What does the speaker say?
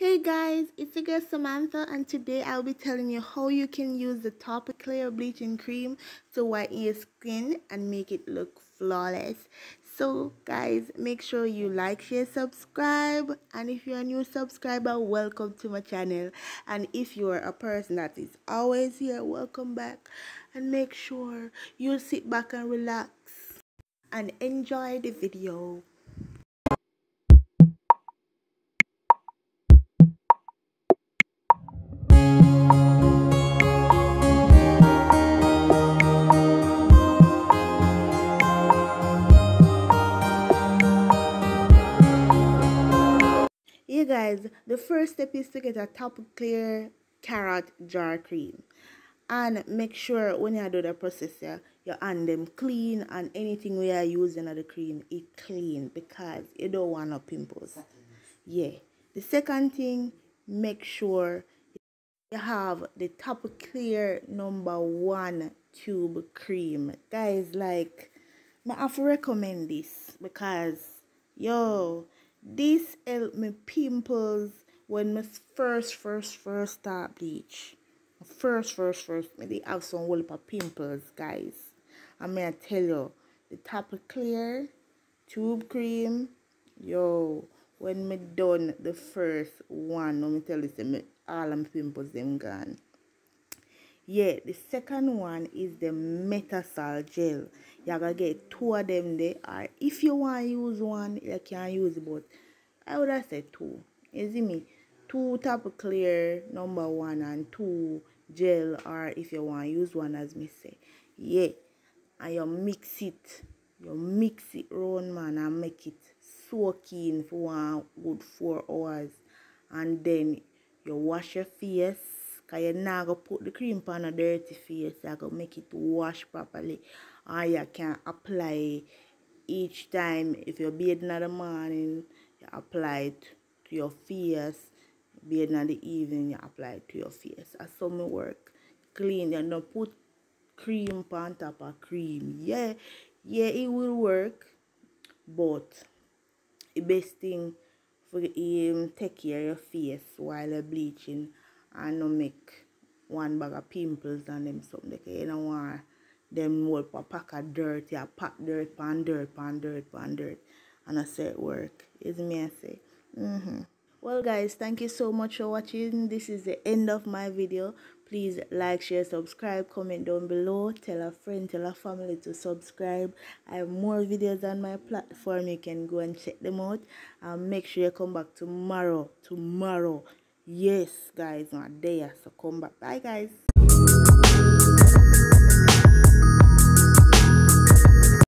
Hey guys, it's your girl Samantha and today I'll be telling you how you can use the Topiclear Bleaching Cream to whiten your skin and make it look flawless. So guys, make sure you like, share, subscribe and if you're a new subscriber, welcome to my channel. And if you're a person that is always here, welcome back. And make sure you sit back and relax and enjoy the video. Yeah guys, the first step is to get a top clear carrot jar cream. And make sure when you do the process here, you hand them clean and anything we are using of the cream is clean because you don't want no pimples. Yeah. The second thing, make sure you have the top clear number one tube cream. Guys, like, I have to recommend this because, yo, this help me pimples when my first, first, first start bleach. First, first, first, me they have some whole of pimples, guys. I may I tell you, the top clear tube cream, yo, when me done the first one, let me tell you, me, all my pimples them gone. Yeah, the second one is the Metasol gel. You gotta get two of them there. Or if you want to use one, you can use but I would have said two. You see me? Two Topiclear number one and two gel or if you want to use one as me say. Yeah. And you mix it. You mix it round man and make it soaking for one good four hours. And then you wash your face because you're not going to put the cream on a dirty face. You're going to make it wash properly. Or you can apply each time. If you're bathing in the morning, you apply it to your face. Bathing in the evening, you apply it to your face. That's how me work. Clean. You don't put cream on top of cream. Yeah, yeah, it will work. But the best thing for um, take care of your face while you're bleaching and not make one bag of pimples and them something. like You don't want them whole a pack of dirt, yeah, pack dirt, pan dirt, pan dirt, pan dirt. And I say it work. Is me I say. Mm-hmm. Well guys, thank you so much for watching. This is the end of my video. Please like, share, subscribe, comment down below. Tell a friend, tell a family to subscribe. I have more videos on my platform. You can go and check them out. And make sure you come back tomorrow. Tomorrow. Yes, guys, not there. So come back. Bye, guys.